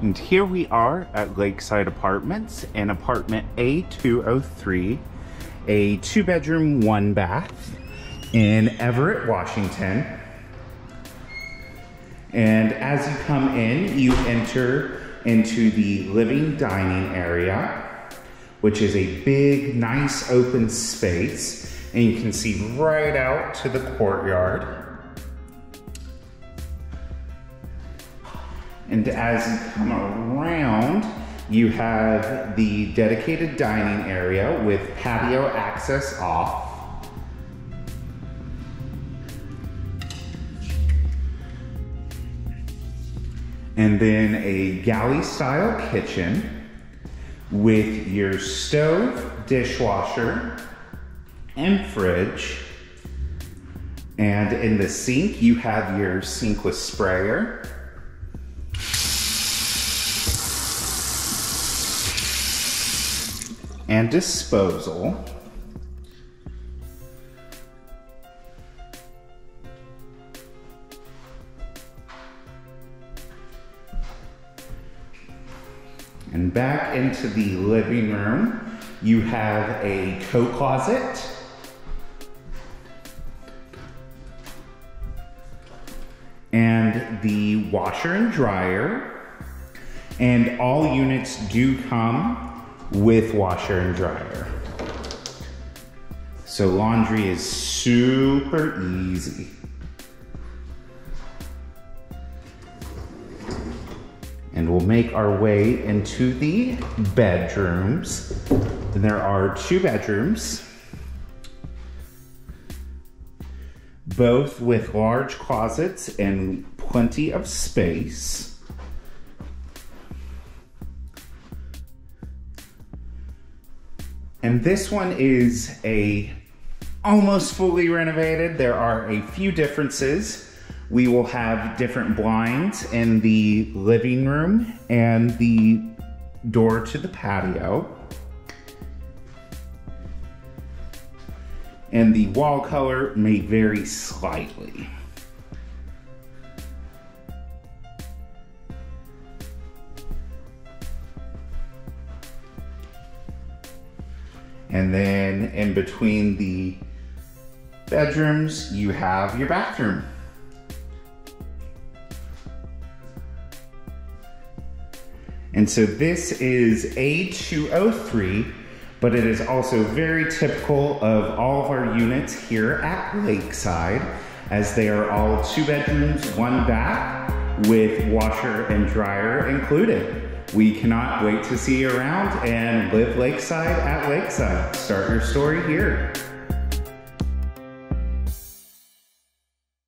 And here we are at Lakeside Apartments in apartment A203, a two oh bedroom, one bath in Everett, Washington. And as you come in, you enter into the living dining area, which is a big, nice open space. And you can see right out to the courtyard. And as you come around, you have the dedicated dining area with patio access off. And then a galley style kitchen with your stove, dishwasher, and fridge. And in the sink, you have your sinkless sprayer. And disposal. And back into the living room, you have a coat closet. And the washer and dryer. And all units do come with washer and dryer. So laundry is super easy. And we'll make our way into the bedrooms. And there are two bedrooms, both with large closets and plenty of space. And this one is a almost fully renovated. There are a few differences. We will have different blinds in the living room and the door to the patio. And the wall color may vary slightly. And then in between the bedrooms, you have your bathroom. And so this is A203, but it is also very typical of all of our units here at Lakeside, as they are all two bedrooms, one bath, with washer and dryer included. We cannot wait to see you around and live Lakeside at Lakeside. Start your story here.